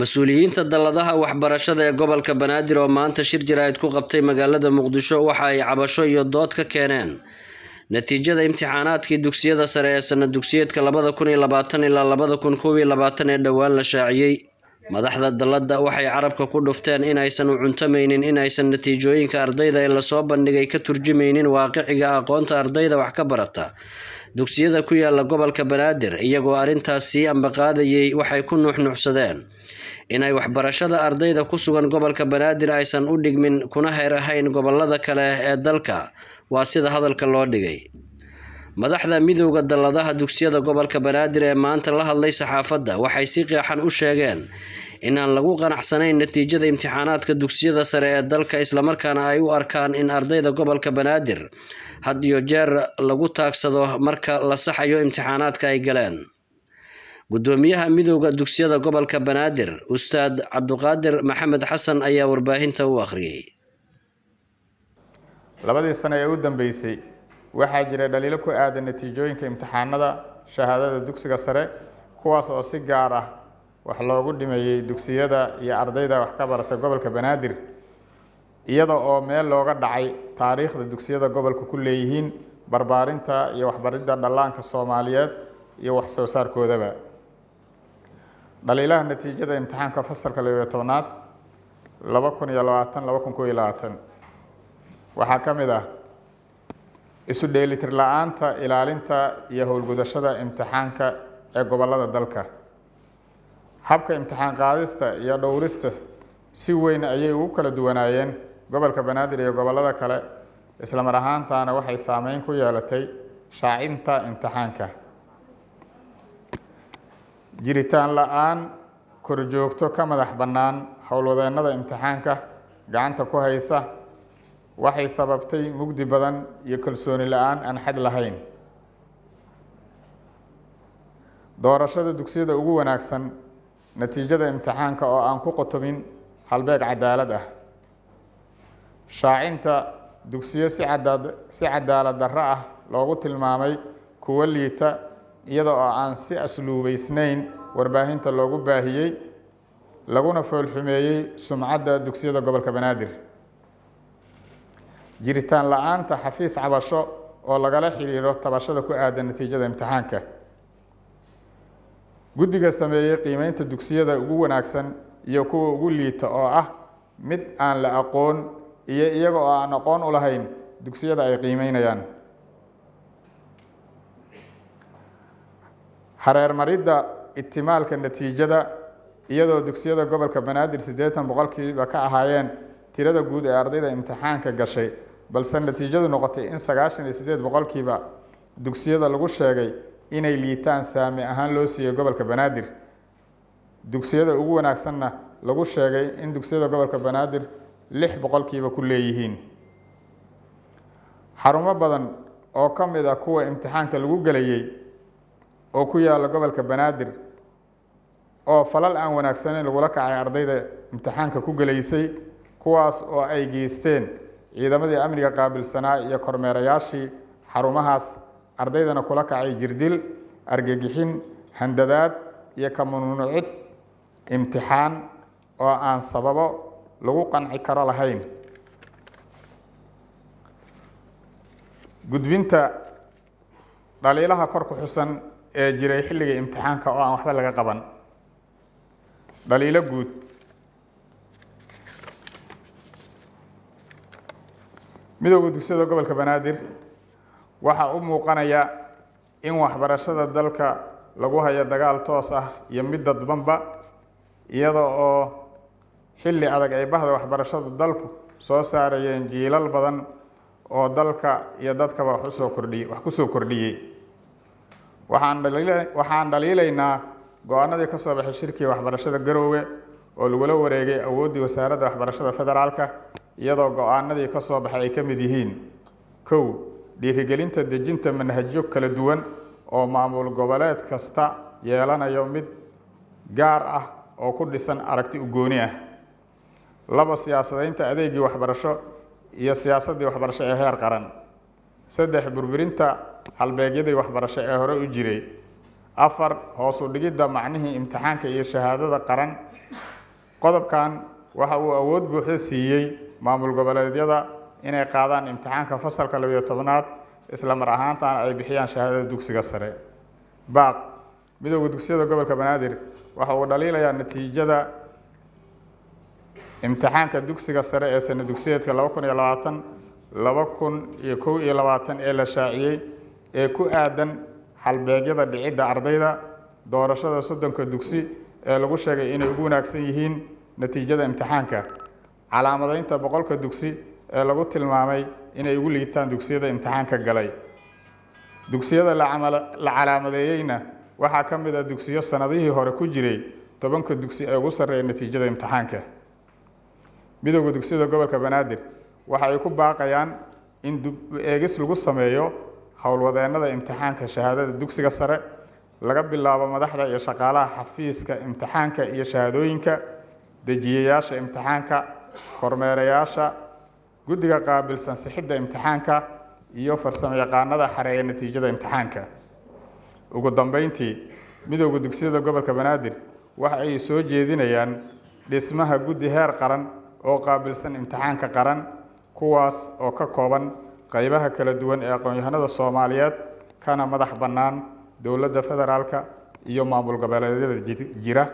mas'uuliyiinta dalladaha waxbarashada ee gobolka banaadir oo maanta shir jaraa'id ku qabtay magaalada muqdisho waxa ay cabasho iyo dood ka keeneen. Natiijada imtixaanaadkii dugsiyada sare ee sana dugsiyeedka labada kun iyo labaatan ilaa labada kun koob iyo labaatan ee dhowaan la shaaciyey madaxda dalladda waxay carabka ku dhufteen inaysan u cuntamaynin inaysan natiijooyinka ardayda ee la soo bandhigay ka turjumaynin waaqiciga aqoonta ardayda wax ka barata dugsiyada ku yaalla gobolka banaadir iyagoo arrintaas sii ambaqaadayay waxay ku nuuxnuuxsadeen inay waxbarashada ardayda ku sugan gobolka banaadir aysan u dhigmin kuna heer ahayn gobollada kale ee dalka. Waa sida hadalka loo dhigay. Madaxda midowda dalladaha dugsiyada gobolka banaadir ee maanta la hadlay saxaafadda waxay si qeexan u sheegeen inaan lagu qanacsanayn natiijada imtixaanaadka dugsiyada sare ee dalka islamarkaana ay u arkaan in ardayda gobolka banaadir had iyo jeer lagu taagsado marka la saxayo imtixaanaadka ay galeen. Gudoomiyaha midowda dugsiyada gobolka banaadir ustaad cabduqaadir maxamed xasan ayaa warbaahinta u akhriyey labadii sano ee u dambeysay waxaa jira dhaliilo ku aadan natiijooyinka imtixaanada shahaadada dugsiga sare kuwaas oo si gaar ah wax loogu dhimeeyey dugsiyada iyo ardayda wax ka barata gobolka banaadir iyada oo meel looga dhacay taariikhda dugsiyada gobolka ku leeyihiin barbaarinta iyo waxbaridda dhallaanka soomaaliyeed iyo wax soo saarkoodaba. Dhaliilaha natiijada imtixaanka fasalka labiyo tobnaad laba kun iyo labaatan laba kun koo iyo labaatan. Waxaa ka mid ah isu dheelitir la'aanta ilaalinta iyo howlgudashada imtixaanka ee gobollada dalka habka imtixaan qaadista iyo dhowrista si weyn ayay ugu kala duwanaayeen gobolka banaadir iyo gobollada kale. Isla mar ahaantaana waxay saameyn ku yeelatay shaacinta imtixaanka. Jiritaan la'aan korjoogto ka madax bannaan howlwadeennada imtixaanka gacanta ku haysa waxay sababtay mugdi badan iyo kalsooni la'aan aan xad lahayn. Doorashada dugsiyada ugu wanaagsan natiijada imtixaanka oo aan ku qotobin halbeeg cadaalad ah. Shaacinta dugsiyo si si cadaalad darro ah loogu tilmaamay kuwo liita iyada oo aan si asluubeysnayn warbaahinta loogu baahiyey laguna foolxumeeyey sumcadda dugsiyada gobolka banaadir. Jiritaan la'aanta xafiis cabasho oo lagala xiriiro tabashada ku aadan natiijada imtixaanka guddiga sameeyey qiimeynta dugsiyada ugu wanaagsan iyo kuwa ugu liita oo ah mid aan la aqoon iyo iyaga oo aan aqoon u lahayn dugsiyada ay qiimeynayaan. Hareermaridda itimaalka natiijada iyadoo dugsiyada gobolka banaadir siddeetan boqolkiiba ka ahaayeen tirada guud ee ardayda imtixaanka gashay balse natiijadu noqotay in sagaashan iyo siddeed boqolkiiba dugsiyada lagu sheegay inay liitaan saami ahaan loo siiyey gobolka banaadir. Dugsiyada ugu wanaagsanna lagu sheegay in dugsiyada gobolka banaadir lix boqolkiiba ku leeyihiin. Xarumo badan oo ka mid ah kuwa imtixaanka lagu gelayey oo ku yaalla gobolka banaadir oo falal aan wanaagsaneyn lagula kacay ardayda imtixaanka ku gelaysay kuwaas oo ay geysteen ciidamadii amniga qaabilsanaa iyo kormeerayaashii xarumahaas ardaydana kula kacay jirdil argagixin handadaad iyo ka mamnuucid imtixaan oo aan sababo lagu qanci karo lahayn. Gudbinta dhaliilaha kor ku xusan ee jiray xilliga imtixaanka oo aan waxba laga qaban. Dhaliilo guud. Midowda dugsiyada gobolka banaadir waxaa u muuqanaya in waxbarashada dalka lagu hayo dagaal toos ah iyo mid dadbanba iyada oo xilli adag ay bahda waxbarashada dalku soo saarayeen jiilal badan oo dalka iyo dadkaba wax u soo kordhiyey wax ku soo kordhiyey. Waxaan dhaliila waxaan dhaliilaynaa go'aanadii ka soo baxay shirkii waxbarashada garoowe oo lagula wareegay awooddii wasaaradda waxbarashada federaalka iyadoo go'aanadii ka soo baxay ay ka mid yihiin kow dhiirigelinta dejinta manhajyo kala duwan oo maamul goboleed kasta yeelanayo mid gaar ah oo ku dhisan aragti ugooni ah. Laba siyaasadaynta adeegii waxbarasho iyo siyaasaddii waxbarasho ee heer qaran. Saddex burburinta halbeegyadii waxbarasho ee hore u jiray. Afar hoos u dhigidda macnihii imtixaanka iyo shahaadada qaran. Qodobkan waxa uu awood buuxda siiyey maamul goboleedyada inay qaadaan imtixaanka fasalka labiyo tobnaad isla mar ahaantana ay bixiyaan shahaadada dugsiga sare. Baaq midooda dugsiyada gobolka banaadir waxa uu dhaliilayaa natiijada imtixaanka dugsiga sare ee sana dugsiyeedka laba kun iyo labaatan laba kun iyo kow iyo labaatan ee la shaaciyey ee ku aadan halbeegyada dhicidda ardayda doorashada soddonka dugsi ee lagu sheegay inay ugu wanaagsan yihiin natiijada imtixaanka. Calaamadaynta boqolka dugsi ee lagu tilmaamay inay ugu liitaan dugsiyada imtixaanka galay. Dugsiyada la calaamadeeyeyna waxaa ka mid ah dugsiyo sanadihii hore ku jiray tobanka dugsi ee ugu sarreeya natiijada imtixaanka. Midooda dugsiyada gobolka banaadir waxa ay ku baaqayaan in eegis lagu sameeyo howlwadeennada imtixaanka shahaadada dugsiga sare laga bilaabo madaxda iyo shaqaalaha xafiiska imtixaanka iyo shahaadooyinka dejiyayaasha imtixaanka kormeerayaasha guddiga qaabilsan sixidda imtixaanka iyo farsamo yaqaanada xareeya natiijada imtixaanka ugu dambeyntii midooda dugsiyada gobolka banaadir waxa ay soo jeedinayaan dhismaha guddi heer qaran oo qaabilsan imtixaanka qaran kuwaas oo ka kooban qaybaha kala duwan ee aqoon-yahanada soomaaliyeed kana madax bannaan dowladda federaalka iyo maamul goboleedyada jira